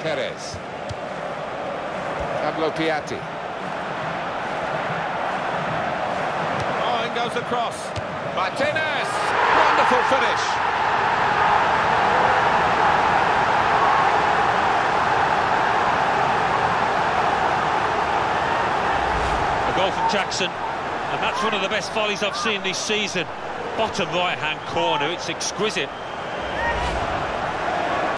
Perez. Pablo Piatti. Oh, in goes across. Martinez! Wonderful finish. A goal from Jackson, and that's one of the best volleys I've seen this season. Bottom right-hand corner, it's exquisite.